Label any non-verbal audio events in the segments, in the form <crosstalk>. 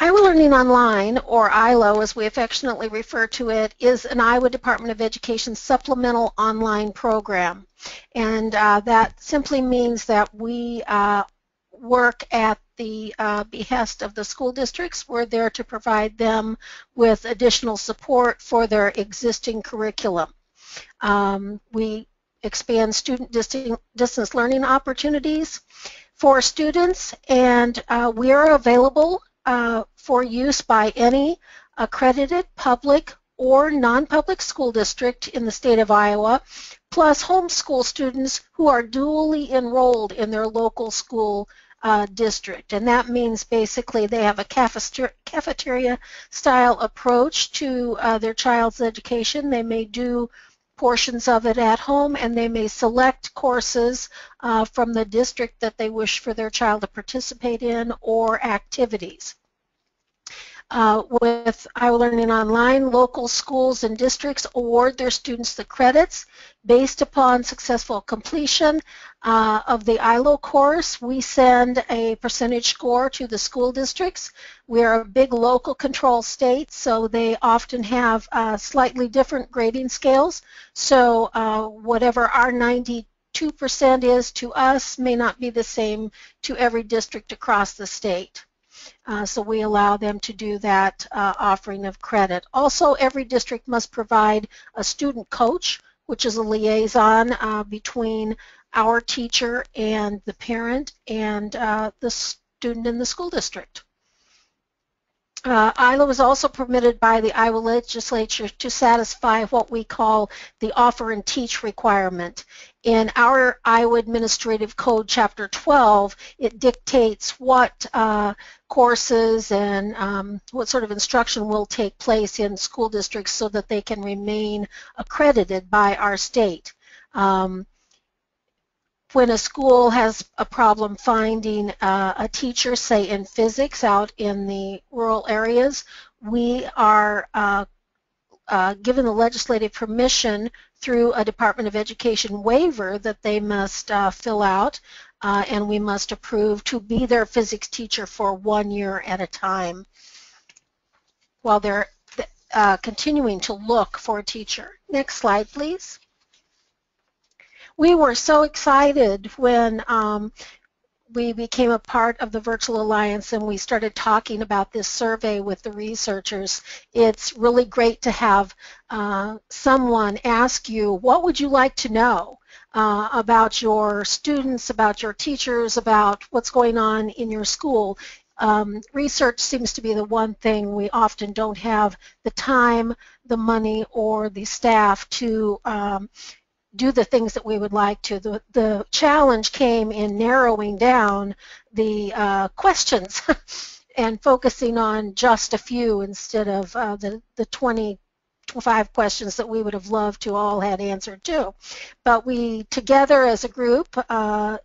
Iowa Learning Online, or ILO as we affectionately refer to it, is an Iowa Department of Education supplemental online program. And uh, that simply means that we uh, work at the uh, behest of the school districts. We're there to provide them with additional support for their existing curriculum. Um, we expand student distance learning opportunities for students, and uh, we are available uh, for use by any accredited public or non-public school district in the state of Iowa, plus homeschool students who are dually enrolled in their local school uh, district. And that means basically they have a cafeteria style approach to uh, their child's education. They may do portions of it at home and they may select courses uh, from the district that they wish for their child to participate in or activities. Uh, with Iowa Learning Online, local schools and districts award their students the credits based upon successful completion uh, of the ILO course. We send a percentage score to the school districts. We are a big local control state, so they often have uh, slightly different grading scales. So uh, whatever our 92% is to us may not be the same to every district across the state. Uh, so we allow them to do that uh, offering of credit. Also, every district must provide a student coach, which is a liaison uh, between our teacher and the parent and uh, the student in the school district. Uh, ILO is also permitted by the Iowa legislature to satisfy what we call the offer and teach requirement. In our Iowa Administrative Code Chapter 12, it dictates what uh, courses and um, what sort of instruction will take place in school districts so that they can remain accredited by our state. Um, when a school has a problem finding uh, a teacher, say in physics out in the rural areas, we are uh, uh, given the legislative permission through a Department of Education waiver that they must uh, fill out uh, and we must approve to be their physics teacher for one year at a time while they're uh, continuing to look for a teacher. Next slide, please we were so excited when um, we became a part of the Virtual Alliance and we started talking about this survey with the researchers. It's really great to have uh, someone ask you, what would you like to know uh, about your students, about your teachers, about what's going on in your school? Um, research seems to be the one thing we often don't have the time, the money, or the staff to um, do the things that we would like to. The, the challenge came in narrowing down the uh, questions <laughs> and focusing on just a few instead of uh, the, the 25 questions that we would have loved to all had answered to. But we together as a group uh,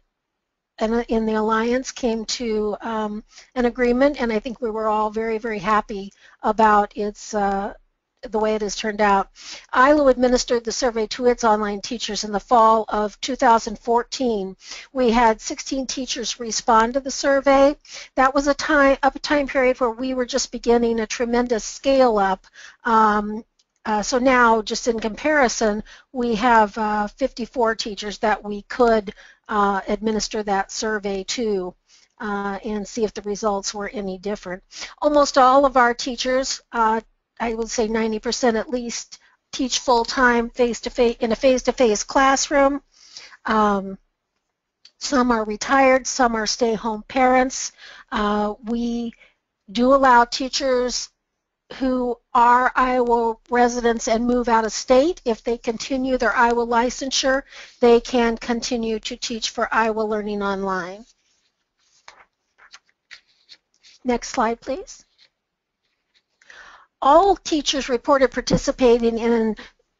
and in the alliance came to um, an agreement and I think we were all very very happy about its uh, the way it has turned out. ILO administered the survey to its online teachers in the fall of 2014. We had 16 teachers respond to the survey. That was a time, a time period where we were just beginning a tremendous scale up. Um, uh, so now, just in comparison, we have uh, 54 teachers that we could uh, administer that survey to. Uh, and see if the results were any different. Almost all of our teachers uh, I would say 90% at least, teach full-time face-to-face in a face-to-face classroom. Um, some are retired, some are stay-home parents. Uh, we do allow teachers who are Iowa residents and move out of state. If they continue their Iowa licensure, they can continue to teach for Iowa Learning Online. Next slide, please all teachers reported participating in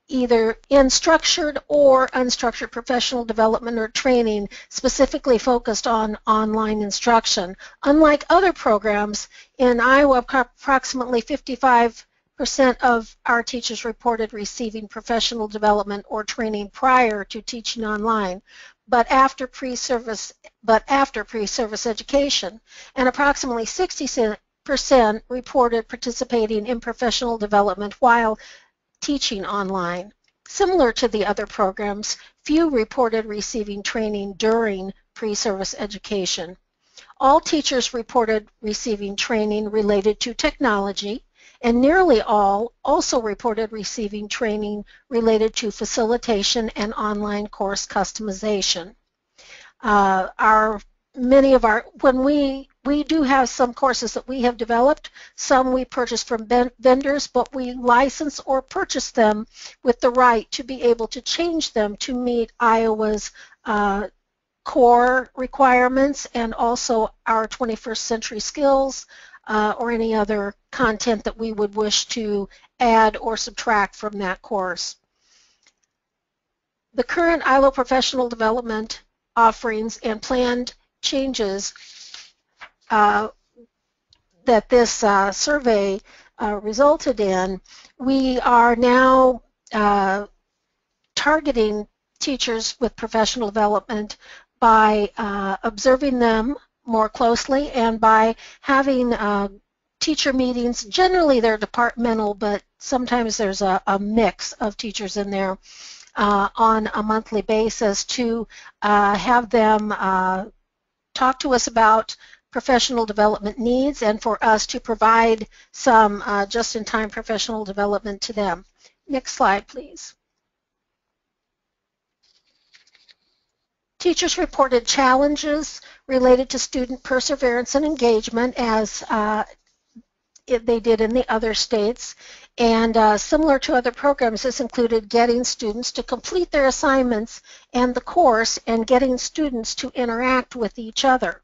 either in structured or unstructured professional development or training specifically focused on online instruction. Unlike other programs, in Iowa approximately 55 percent of our teachers reported receiving professional development or training prior to teaching online, but after pre-service but after pre-service education, and approximately 60 reported participating in professional development while teaching online. Similar to the other programs, few reported receiving training during pre-service education. All teachers reported receiving training related to technology, and nearly all also reported receiving training related to facilitation and online course customization. Uh, our many of our when we we do have some courses that we have developed some we purchase from vendors but we license or purchase them with the right to be able to change them to meet Iowa's uh, core requirements and also our 21st century skills uh, or any other content that we would wish to add or subtract from that course. The current ILO professional development offerings and planned changes that this uh, survey uh, resulted in, we are now uh, targeting teachers with professional development by uh, observing them more closely and by having uh, teacher meetings. Generally, they're departmental, but sometimes there's a, a mix of teachers in there uh, on a monthly basis to uh, have them uh, talk to us about professional development needs and for us to provide some uh, just-in-time professional development to them. Next slide, please. Teachers reported challenges related to student perseverance and engagement as uh, they did in the other states. And uh, similar to other programs, this included getting students to complete their assignments and the course and getting students to interact with each other.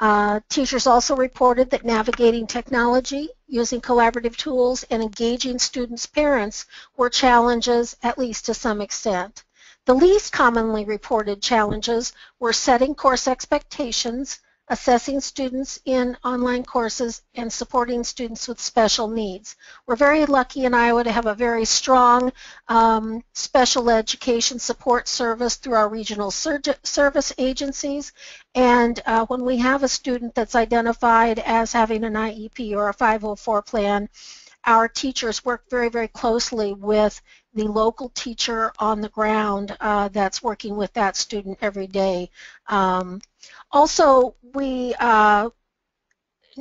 Uh, teachers also reported that navigating technology, using collaborative tools, and engaging students' parents were challenges, at least to some extent. The least commonly reported challenges were setting course expectations, assessing students in online courses, and supporting students with special needs. We're very lucky in Iowa to have a very strong um, special education support service through our regional service agencies. And uh, when we have a student that's identified as having an IEP or a 504 plan, our teachers work very, very closely with the local teacher on the ground uh, that's working with that student every day. Um, also, we uh,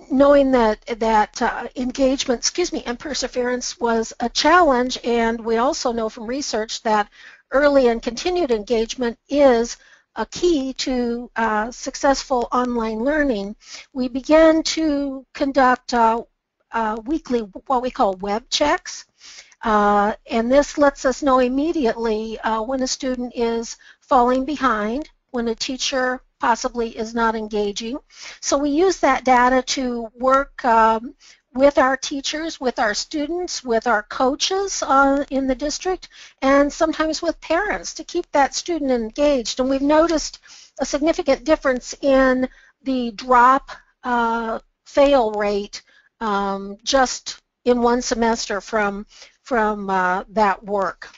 knowing that that uh, engagement, excuse me, and perseverance was a challenge, and we also know from research that early and continued engagement is a key to uh, successful online learning. We began to conduct uh, uh, weekly what we call web checks. Uh, and this lets us know immediately uh, when a student is falling behind, when a teacher possibly is not engaging. So we use that data to work um, with our teachers, with our students, with our coaches uh, in the district, and sometimes with parents to keep that student engaged. And we've noticed a significant difference in the drop uh, fail rate um, just in one semester from, from uh, that work.